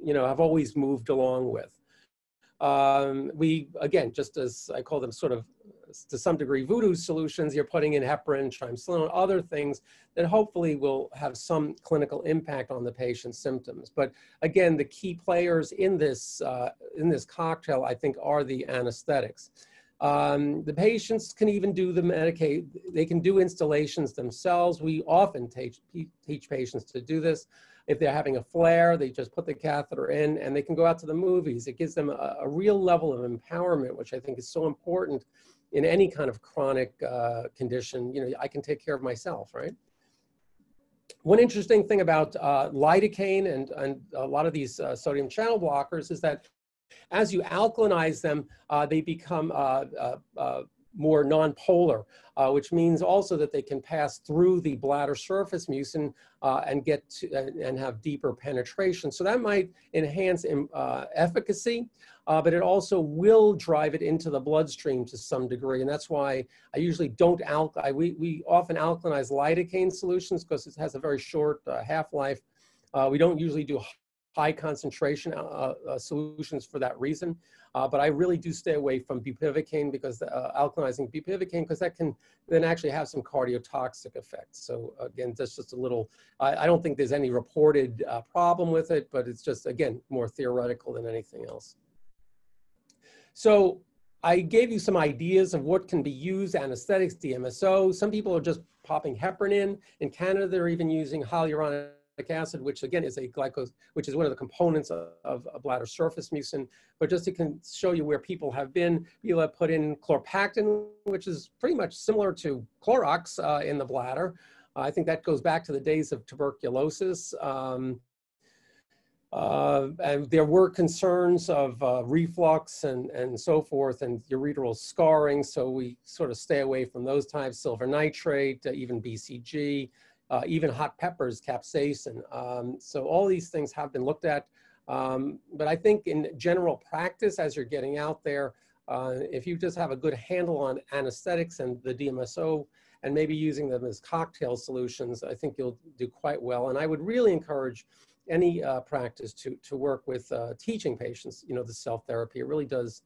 you know, have always moved along with. Um, we, again, just as I call them sort of to some degree voodoo solutions, you're putting in heparin, triamcinolone, other things that hopefully will have some clinical impact on the patient's symptoms. But again, the key players in this, uh, in this cocktail, I think, are the anesthetics. Um, the patients can even do the Medicaid, they can do instillations themselves. We often teach, teach patients to do this. If they're having a flare, they just put the catheter in and they can go out to the movies. It gives them a, a real level of empowerment, which I think is so important in any kind of chronic uh, condition. You know, I can take care of myself, right? One interesting thing about uh, lidocaine and, and a lot of these uh, sodium channel blockers is that as you alkalinize them, uh, they become uh, uh, uh more nonpolar, uh, which means also that they can pass through the bladder surface mucin uh, and get to, and have deeper penetration. So that might enhance um, uh, efficacy, uh, but it also will drive it into the bloodstream to some degree. And that's why I usually don't alk. we, we often alkalinize lidocaine solutions because it has a very short uh, half-life. Uh, we don't usually do high concentration uh, uh, solutions for that reason. Uh, but I really do stay away from bupivacaine because uh, alkalinizing bupivacaine because that can then actually have some cardiotoxic effects. So again, that's just a little, I, I don't think there's any reported uh, problem with it, but it's just, again, more theoretical than anything else. So I gave you some ideas of what can be used, anesthetics, DMSO. Some people are just popping heparin in. In Canada, they're even using hyaluronic acid, which again is a glycose, which is one of the components of, of a bladder surface mucin. But just to show you where people have been, have put in Clorpactin, which is pretty much similar to Clorox uh, in the bladder. Uh, I think that goes back to the days of tuberculosis. Um, uh, and there were concerns of uh, reflux and, and so forth and ureteral scarring, so we sort of stay away from those types, silver nitrate, uh, even BCG uh, even hot peppers, capsaicin. Um, so all these things have been looked at. Um, but I think in general practice, as you're getting out there, uh, if you just have a good handle on anesthetics and the DMSO and maybe using them as cocktail solutions, I think you'll do quite well. And I would really encourage any uh, practice to, to work with uh, teaching patients, you know, the self therapy. It really does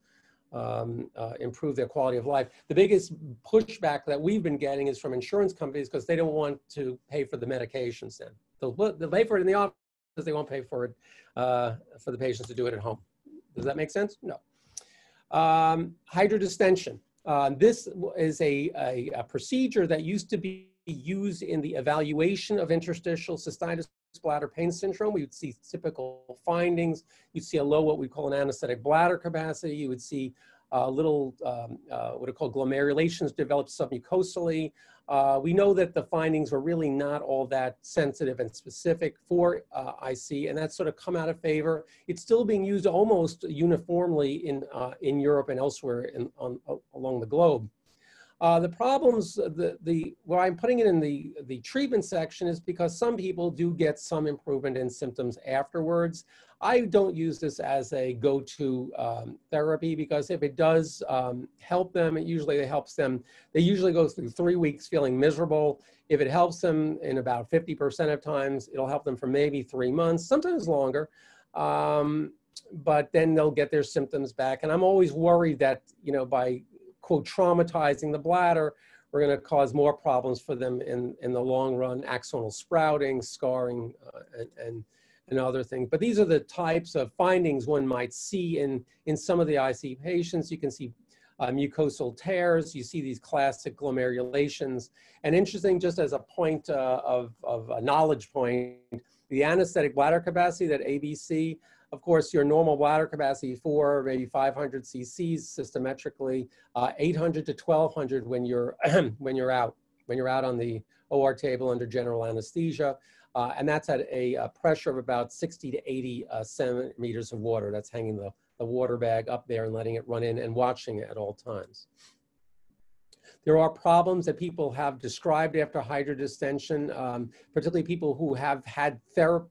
um, uh, improve their quality of life. The biggest pushback that we've been getting is from insurance companies because they don't want to pay for the medications then. They'll, they'll pay for it in the office, they won't pay for it uh, for the patients to do it at home. Does that make sense? No. Um, hydrodistension. Uh, this is a, a, a procedure that used to be used in the evaluation of interstitial cystitis bladder pain syndrome, we would see typical findings. You'd see a low, what we call an anesthetic bladder capacity. You would see uh, little, um, uh, what are called glomerulations develop submucosally. Uh, we know that the findings were really not all that sensitive and specific for uh, IC, and that's sort of come out of favor. It's still being used almost uniformly in, uh, in Europe and elsewhere in, on, along the globe. Uh, the problems, the, the, why I'm putting it in the, the treatment section is because some people do get some improvement in symptoms afterwards. I don't use this as a go-to um, therapy because if it does um, help them, it usually helps them. They usually go through three weeks feeling miserable. If it helps them in about 50% of times, it'll help them for maybe three months, sometimes longer. Um, but then they'll get their symptoms back. And I'm always worried that, you know, by quote, traumatizing the bladder, we're going to cause more problems for them in, in the long run, axonal sprouting, scarring, uh, and, and, other things. But these are the types of findings one might see in, in some of the IC patients. You can see uh, mucosal tears, you see these classic glomerulations. And interesting, just as a point uh, of, of a knowledge point, the anesthetic bladder capacity that ABC of course, your normal bladder capacity for maybe 500 cc's cystometrically, uh, 800 to 1200 when you're when you're out when you're out on the OR table under general anesthesia, uh, and that's at a, a, pressure of about 60 to 80 uh, centimeters of water. That's hanging the, the water bag up there and letting it run in and watching it at all times. There are problems that people have described after hydrodistension, um, particularly people who have had therapy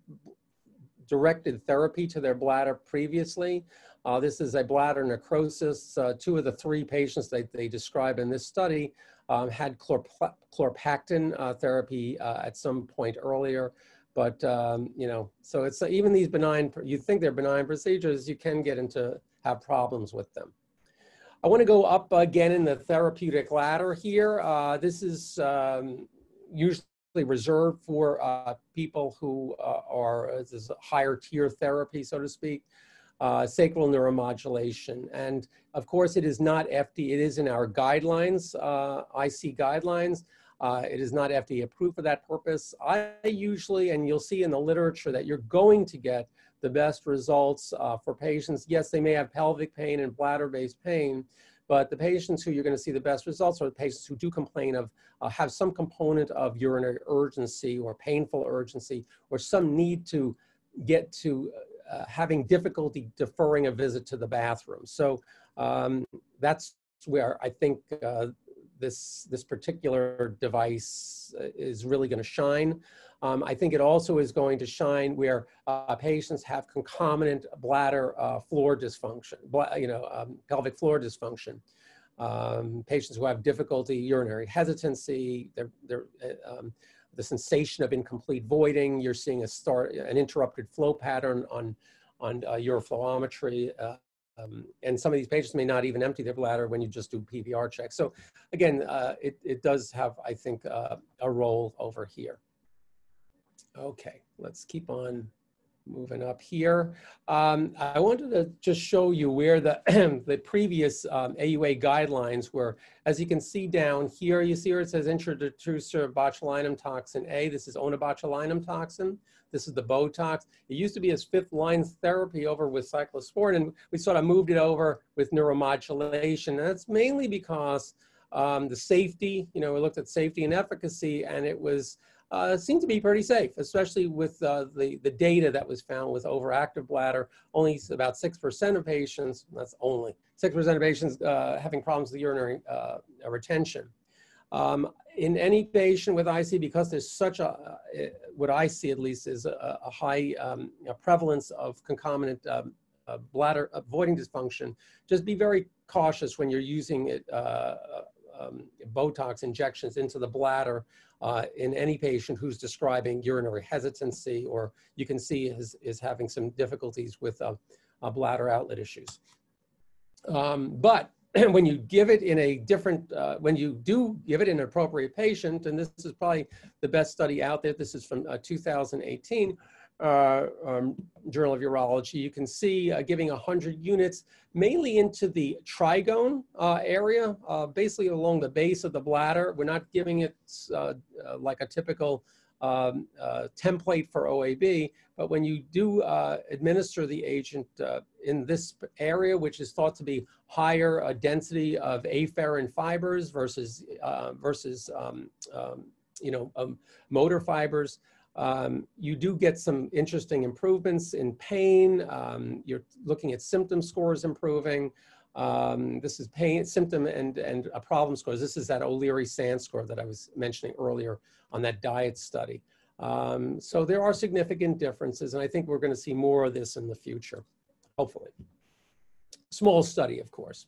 directed therapy to their bladder previously. Uh, this is a bladder necrosis. Uh, two of the three patients that they describe in this study um, had Clorpactin uh, therapy uh, at some point earlier. But, um, you know, so it's uh, even these benign, you think they're benign procedures, you can get into, have problems with them. I want to go up again in the therapeutic ladder here. Uh, this is um, usually reserved for uh, people who uh, are uh, this higher tier therapy, so to speak, uh, sacral neuromodulation. And of course, it is not FDA, it is in our guidelines, uh, IC guidelines. It is not FDA approved for that purpose. I usually, and you'll see in the literature that you're going to get the best results for patients. Yes, they may have pelvic pain and bladder-based pain, but the patients who you're going to see the best results are the patients who do complain of, uh, have some component of urinary urgency or painful urgency or some need to get to uh, having difficulty deferring a visit to the bathroom. So um, that's where I think uh, this, this particular device uh, is really going to shine. Um, I think it also is going to shine where uh, patients have concomitant bladder uh, floor dysfunction, you know, um, pelvic floor dysfunction. Um, patients who have difficulty, urinary hesitancy, they're, they're, uh, um, the sensation of incomplete voiding, you're seeing a start, an interrupted flow pattern on, on uh, uroflowmetry. Um, and some of these patients may not even empty their bladder when you just do PVR checks. So again, uh, it, it does have, I think, uh, a role over here. Okay, let's keep on moving up here. Um, I wanted to just show you where the, the previous um, AUA guidelines were. As you can see down here, you see where it says intradetrusor botulinum toxin A. This is onabotulinum toxin. This is the Botox. It used to be as fifth line therapy over with cyclosporin, and we sort of moved it over with neuromodulation. And that's mainly because um, the safety, you know, we looked at safety and efficacy, and it was uh, seemed to be pretty safe, especially with uh, the, the data that was found with overactive bladder. Only about 6% of patients, that's only 6% of patients uh, having problems with urinary uh, retention. Um, in any patient with IC, because there's such a, uh, what I see at least is a, a high um, a prevalence of concomitant um, uh, bladder avoiding dysfunction, just be very cautious when you're using it, um, Botox injections into the bladder uh, in any patient who's describing urinary hesitancy or you can see is, is having some difficulties with uh, uh, bladder outlet issues. Um, but when you give it in a different, uh, when you do give it in an appropriate patient, and this is probably the best study out there, this is from uh, 2018, uh, um, Journal of Urology, you can see uh, giving 100 units mainly into the trigone uh, area, uh, basically along the base of the bladder. We're not giving it uh, uh, like a typical um, template for OAB, but when you do administer the agent in this area, which is thought to be higher density of afferent fibers versus, versus um, um, you know, um, motor fibers, um, you do get some interesting improvements in pain. Um, you're looking at symptom scores improving. Um, this is pain, symptom, and, and a problem scores. This is that O'Leary-Sant score that I was mentioning earlier on that diet study. Um, so there are significant differences, and I think we're going to see more of this in the future, hopefully. Small study, of course.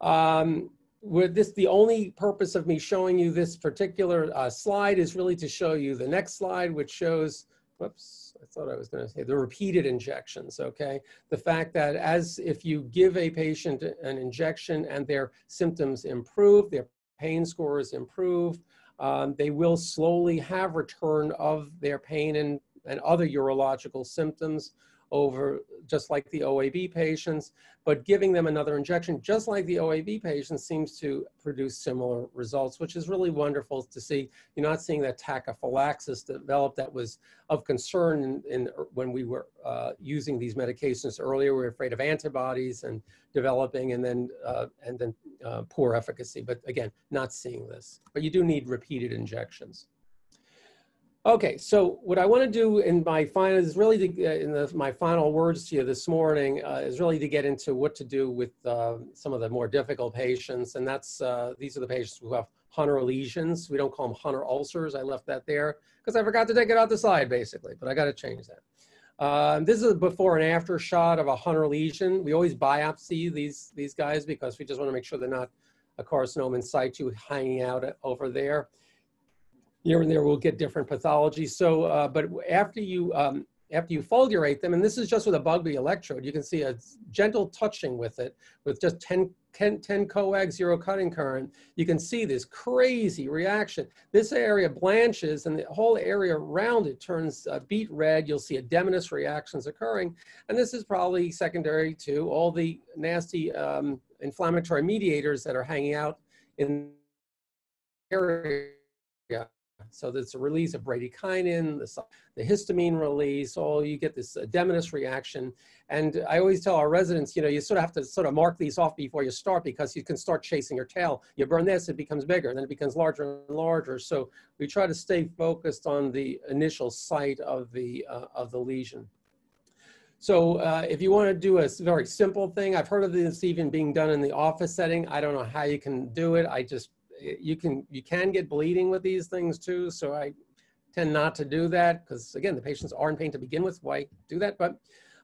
Um, with this, the only purpose of me showing you this particular uh, slide is really to show you the next slide, which shows, whoops, I thought I was going to say the repeated injections, okay? The fact that as if you give a patient an injection and their symptoms improve, their pain scores improve, um, they will slowly have return of their pain and, and other urological symptoms over just like the OAB patients, but giving them another injection, just like the OAB patients, seems to produce similar results, which is really wonderful to see. You're not seeing that tachyphylaxis develop that was of concern in, in when we were uh, using these medications earlier. We were afraid of antibodies and developing, and then uh, and then uh, poor efficacy. But again, not seeing this. But you do need repeated injections. Okay, so what I want to do in my final is really to, uh, in the, my final words to you this morning uh, is really to get into what to do with uh, some of the more difficult patients, and that's uh, these are the patients who have Hunner lesions. We don't call them Hunner ulcers. I left that there because I forgot to take it out the side, basically, but I got to change that. Uh, this is a before and after shot of a Hunner lesion. We always biopsy these these guys because we just want to make sure they're not a carcinoma in situ hanging out over there here and there we'll get different pathologies. So, uh, but after you um, after you fulgurate them, and this is just with a Bugbee electrode, you can see a gentle touching with it, with just 10, 10, 10 coag, zero cutting current, you can see this crazy reaction. This area blanches and the whole area around it turns uh, beet red. You'll see edematous reactions occurring. And this is probably secondary to all the nasty um, inflammatory mediators that are hanging out in the area so there's a release of bradykinin, the, the histamine release, all you get this edematous reaction. And I always tell our residents, you know, you sort of have to sort of mark these off before you start because you can start chasing your tail. You burn this, it becomes bigger, then it becomes larger and larger. So we try to stay focused on the initial site of the, uh, of the lesion. So uh, if you want to do a very simple thing, I've heard of this even being done in the office setting. I don't know how you can do it. I just you can you can get bleeding with these things too. So I tend not to do that because again, the patients are in pain to begin with. Why do that? But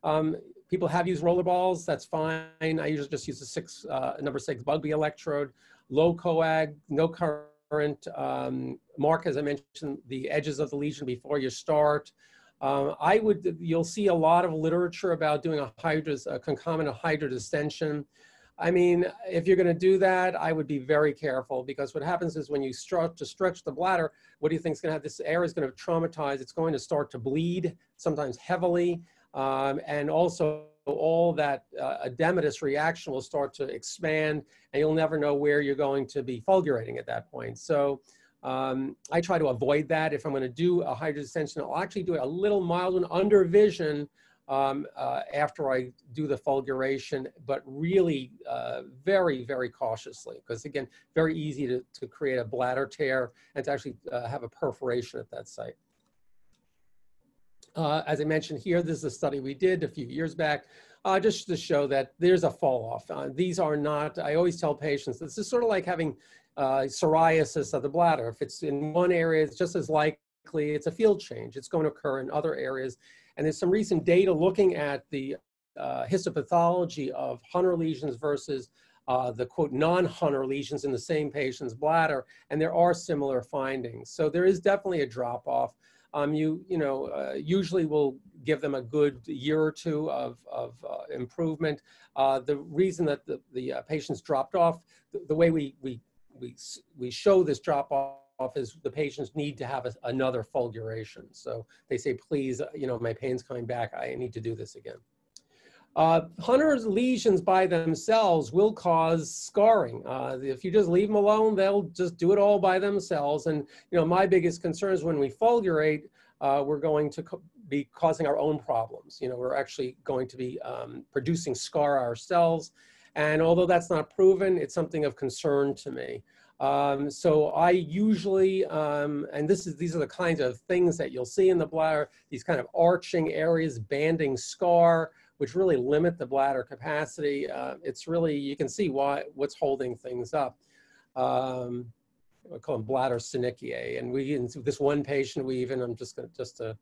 um, people have used roller balls. That's fine. I usually just use a six uh, number six Bugbee electrode, low coag, no current. Um, mark, as I mentioned, the edges of the lesion before you start. Um, I would, you'll see a lot of literature about doing a, hydros, a concomitant hydrodistension. I mean, if you're going to do that, I would be very careful because what happens is when you start to stretch the bladder, what do you think is going to have? This air is going to traumatize. It's going to start to bleed, sometimes heavily, um, and also all that uh, edematous reaction will start to expand, and you'll never know where you're going to be fulgurating at that point. So. Um, I try to avoid that. If I'm going to do a hydrodistension, I'll actually do it a little mild and under vision um, uh, after I do the fulguration, but really uh, very, very cautiously, because again, very easy to, to create a bladder tear and to actually uh, have a perforation at that site. Uh, as I mentioned here, this is a study we did a few years back, uh, just to show that there's a fall off. Uh, these are not, I always tell patients, this is sort of like having psoriasis of the bladder. If it's in one area, it's just as likely it's a field change. It's going to occur in other areas. And there's some recent data looking at the uh, histopathology of Hunner lesions versus uh, the quote non-Hunner lesions in the same patient's bladder, and there are similar findings. So there is definitely a drop off. Um, you you know uh, usually will give them a good year or two of, of uh, improvement. Uh, the reason that the, the uh, patients dropped off, the, the way we, we, we, we show this drop off is the patients need to have a, another fulguration. So they say, please, uh, you know, my pain's coming back. I need to do this again. Uh, Hunner's lesions by themselves will cause scarring. Uh, if you just leave them alone, they'll just do it all by themselves. And you know, my biggest concern is when we fulgurate, uh, we're going to be causing our own problems. You know, we're actually going to be um, producing scar ourselves. And although that's not proven, it's something of concern to me. Um, so I usually, um, and this is these are the kinds of things that you'll see in the bladder, these kind of arching areas, banding scar, which really limit the bladder capacity. Uh, it's really, you can see why, what's holding things up. Um, we call them bladder synechia. And we, in this one patient, we even, I'm just going to, just to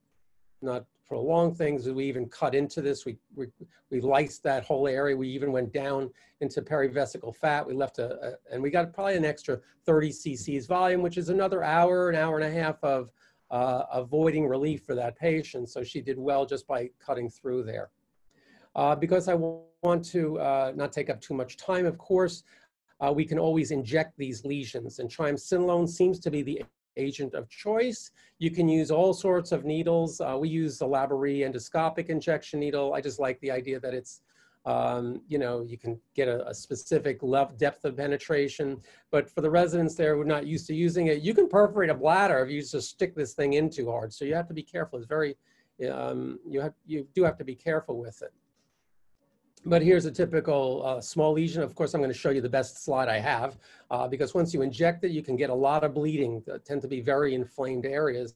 not prolong things, we even cut into this. We, we, we lysed that whole area. We even went down into perivesical fat. We left a, a, and we got probably an extra 30 cc's volume, which is another hour, an hour and a half of uh, avoiding relief for that patient. So she did well just by cutting through there. Uh, because I want to uh, not take up too much time, of course, uh, we can always inject these lesions and triamcinolone seems to be the agent of choice. You can use all sorts of needles. Uh, we use the Laborie endoscopic injection needle. I just like the idea that it's, um, you know, you can get a, a specific level, depth of penetration. But for the residents there who are not used to using it, you can perforate a bladder if you just stick this thing in too hard. So you have to be careful. It's very, um, you, have, you do have to be careful with it. But here's a typical uh, small lesion. Of course, I'm going to show you the best slide I have uh, because once you inject it, you can get a lot of bleeding, that tend to be very inflamed areas.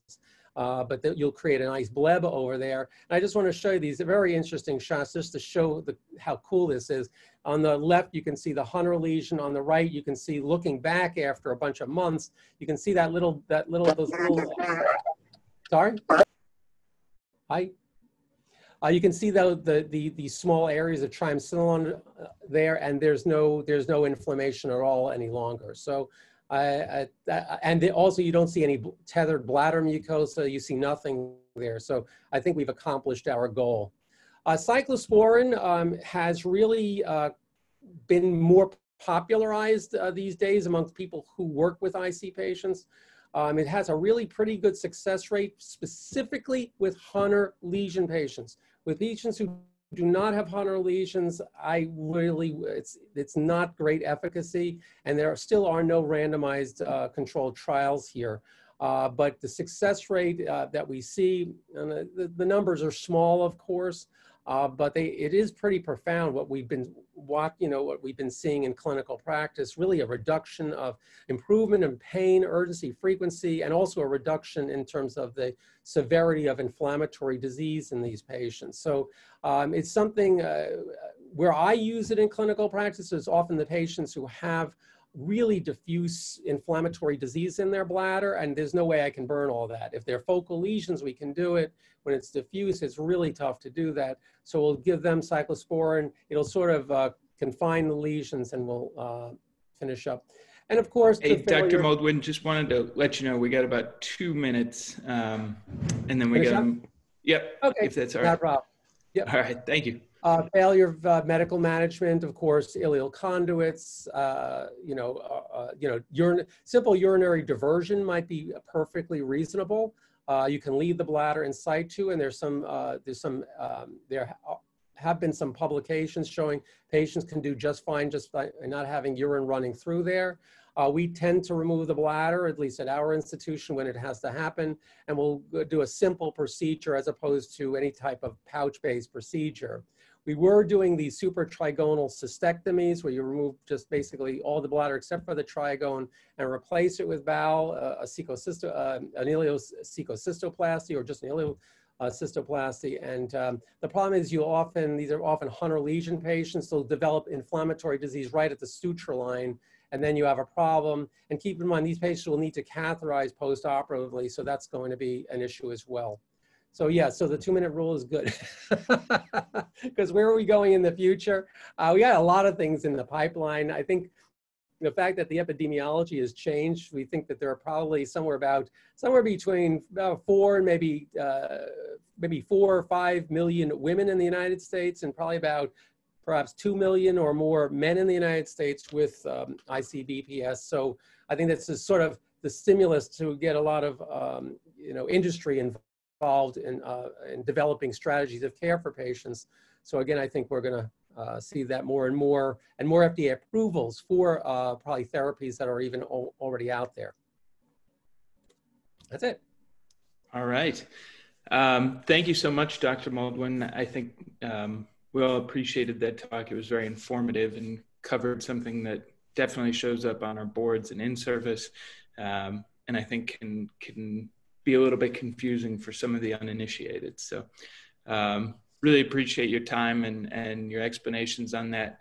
Uh, but you'll create a nice bleb over there. And I just want to show you these very interesting shots just to show the, how cool this is. On the left, you can see the Hunner lesion. On the right, you can see looking back after a bunch of months, you can see that little, that little, those little, sorry? Hi? Uh, you can see the, the, the, the, small areas of triamcinolone uh, there, and there's no, there's no inflammation at all any longer. So, uh, and also you don't see any tethered bladder mucosa, you see nothing there. So I think we've accomplished our goal. Uh, cyclosporin um, has really uh, been more popularized uh, these days amongst people who work with IC patients. Um, it has a really pretty good success rate, specifically with Hunner lesion patients. With patients who do not have Hunner lesions, I really, it's, it's not great efficacy, and there still are no randomized uh, controlled trials here. Uh, but the success rate uh, that we see, and the, the, numbers are small, of course, uh, but they, it is pretty profound what we've been what you know what we've been seeing in clinical practice. Really, a reduction of improvement in pain, urgency, frequency, and also a reduction in terms of the severity of inflammatory disease in these patients. So um, it's something uh, where I use it in clinical practice is often the patients who have really diffuse inflammatory disease in their bladder, and there's no way I can burn all that. If they're focal lesions, we can do it. When it's diffuse, it's really tough to do that. So we'll give them cyclosporin. It'll sort of uh, confine the lesions, and we'll uh, finish up. And of course, hey, Dr. Moldwin, just wanted to let you know we got about two minutes, um, and then we got. Yep. Okay. If that's all right. No problem. Yep. All right. Thank you. Uh, failure of uh, medical management, of course, ileal conduits, uh, you know, uh, uh, you know, urine, simple urinary diversion might be perfectly reasonable. Uh, you can leave the bladder in situ, and there's some, there's some, um, there have been some publications showing patients can do just fine just by not having urine running through there. We tend to remove the bladder, at least at our institution, when it has to happen, and we'll do a simple procedure as opposed to any type of pouch-based procedure. We were doing these supratrigonal cystectomies where you remove just basically all the bladder except for the trigone and replace it with bowel, uh, a cecocysto, uh, an ileocystoplasty or just an ileocystoplasty. And um, the problem is you often, these are often Hunner lesion patients, so develop inflammatory disease right at the suture line and then you have a problem. And keep in mind, these patients will need to catheterize post-operatively, so that's going to be an issue as well. So yeah, so the two minute rule is good. Because where are we going in the future? Uh, we got a lot of things in the pipeline. I think the fact that the epidemiology has changed, we think that there are probably somewhere about somewhere between about four and maybe uh, maybe four or five million women in the United States, and probably about perhaps two million or more men in the United States with um, ICBPS. So I think this is sort of the stimulus to get a lot of um, you know industry involved involved in, uh, in developing strategies of care for patients. So again, I think we're going to uh, see that more and more, and more FDA approvals for uh, probably therapies that are even already out there. That's it. All right. Um, thank you so much, Dr. Moldwin. I think um, we all appreciated that talk. It was very informative and covered something that definitely shows up on our boards and in service, um, and I think can can be a little bit confusing for some of the uninitiated. So, um, really appreciate your time and, and your explanations on that.